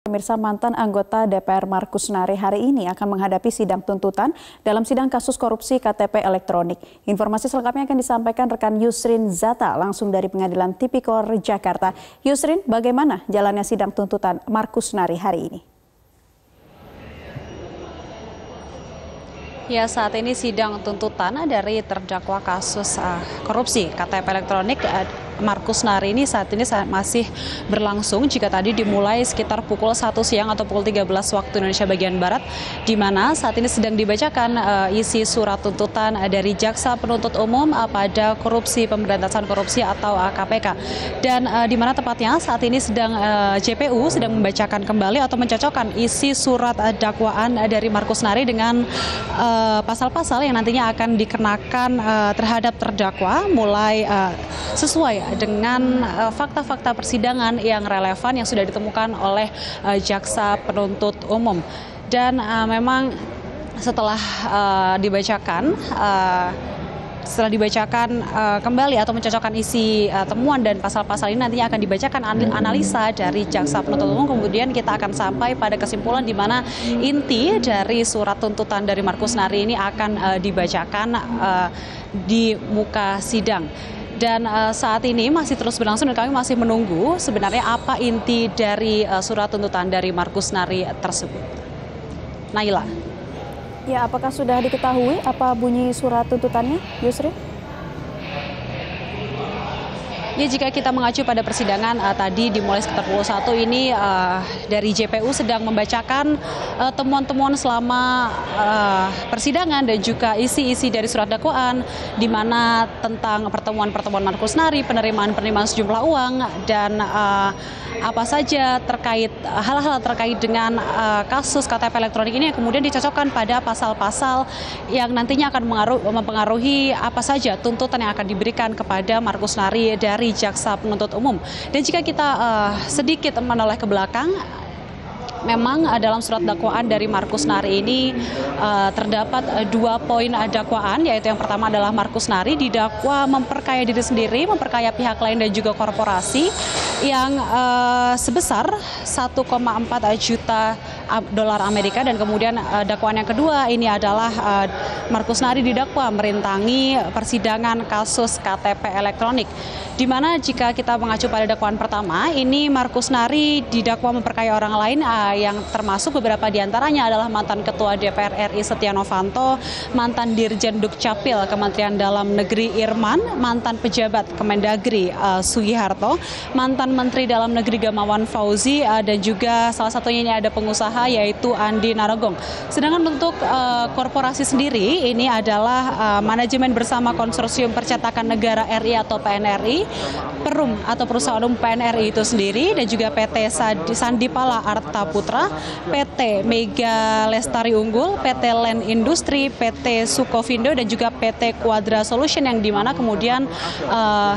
Pemirsa mantan anggota DPR Markus Nari hari ini akan menghadapi sidang tuntutan dalam sidang kasus korupsi KTP elektronik. Informasi selengkapnya akan disampaikan rekan Yusrin Zata langsung dari Pengadilan Tipikor Jakarta. Yusrin, bagaimana jalannya sidang tuntutan Markus Nari hari ini? Ya, saat ini sidang tuntutan dari terdakwa kasus uh, korupsi KTP elektronik uh, Markus Nari ini saat ini masih berlangsung. Jika tadi dimulai sekitar pukul 1 siang atau pukul 13 waktu Indonesia bagian Barat di mana saat ini sedang dibacakan uh, isi surat tuntutan dari Jaksa Penuntut Umum uh, pada korupsi pemberantasan korupsi atau uh, KPK dan uh, di mana tepatnya saat ini sedang uh, JPU sedang membacakan kembali atau mencocokkan isi surat uh, dakwaan uh, dari Markus Nari dengan pasal-pasal uh, yang nantinya akan dikenakan uh, terhadap terdakwa mulai uh, sesuai dengan eh, fakta-fakta persidangan yang relevan yang sudah ditemukan oleh uh, jaksa penuntut umum. Dan uh, memang setelah uh, dibacakan uh, setelah dibacakan uh, kembali atau mencocokkan isi uh, temuan dan pasal-pasal ini nantinya akan dibacakan analisa dari jaksa penuntut umum kemudian kita akan sampai pada kesimpulan di mana inti dari surat tuntutan dari Markus Nari ini akan uh, dibacakan uh, di muka sidang dan uh, saat ini masih terus berlangsung dan kami masih menunggu sebenarnya apa inti dari uh, surat tuntutan dari Markus Nari tersebut. Naila. Ya, apakah sudah diketahui apa bunyi surat tuntutannya, Yusri? Ya jika kita mengacu pada persidangan uh, tadi dimulai sekitar pukul 1 ini uh, dari JPU sedang membacakan temuan-temuan uh, selama uh, persidangan dan juga isi-isi dari surat dakwaan di mana tentang pertemuan-pertemuan Markus Nari, penerimaan-penerimaan sejumlah uang dan uh, apa saja terkait hal-hal terkait dengan uh, kasus KTP elektronik ini yang kemudian dicocokkan pada pasal-pasal yang nantinya akan mempengaruhi apa saja tuntutan yang akan diberikan kepada Markus Nari dari jaksa penuntut umum. Dan jika kita uh, sedikit menoleh ke belakang, memang dalam surat dakwaan dari Markus Nari ini uh, terdapat dua poin dakwaan yaitu yang pertama adalah Markus Nari didakwa memperkaya diri sendiri, memperkaya pihak lain dan juga korporasi yang uh, sebesar 1,4 juta dolar Amerika dan kemudian uh, dakwaan yang kedua ini adalah uh, Markus Nari didakwa merintangi persidangan kasus KTP elektronik. Di mana jika kita mengacu pada dakwaan pertama, ini Markus Nari didakwa memperkaya orang lain uh, yang termasuk beberapa di antaranya adalah mantan Ketua DPR RI Setia Novanto, mantan Dirjen Dukcapil Kementerian Dalam Negeri Irman, mantan pejabat Kemendagri uh, Sugiharto, mantan Menteri Dalam Negeri Gamawan Fauzi, uh, dan juga salah satunya ini ada pengusaha yaitu Andi Narogong. Sedangkan untuk uh, korporasi sendiri ini adalah uh, manajemen bersama konsorsium percetakan negara RI atau PNRI, Perum atau perusahaan umum PNRI itu sendiri dan juga PT Sandipala Arta Putra, PT Mega Lestari Unggul, PT Land Industri, PT Sukovindo dan juga PT Quadra Solution yang di mana kemudian uh,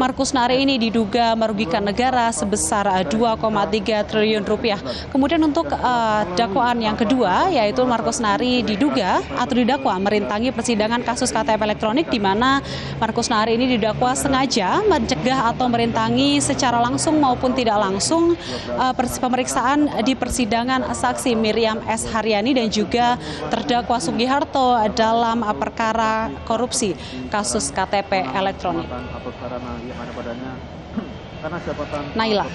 Markus Nari ini diduga merugikan negara sebesar 2,3 triliun rupiah. Kemudian untuk uh, dakwaan yang kedua yaitu Markus Nari diduga atau didakwa merintangi persidangan kasus KTP elektronik di mana Markus Nari ini didakwa sengaja mencegah atau merintangi secara langsung maupun tidak langsung uh, pemeriksaan di persidangan saksi Miriam S. Haryani dan juga terdakwa Sugiharto dalam perkara korupsi kasus KTP elektronik yang ada padanya karena jabatan Naila.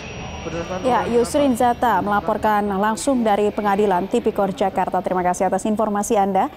Ya, Yusrin Zata melaporkan langsung dari Pengadilan Tipikor Jakarta. Terima kasih atas informasi Anda.